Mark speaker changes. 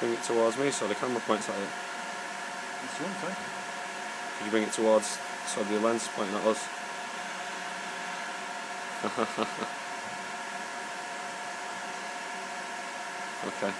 Speaker 1: Bring it towards me so the camera points at it.
Speaker 2: It's one, thing.
Speaker 1: Could you bring it towards so the lens is pointing at us? okay.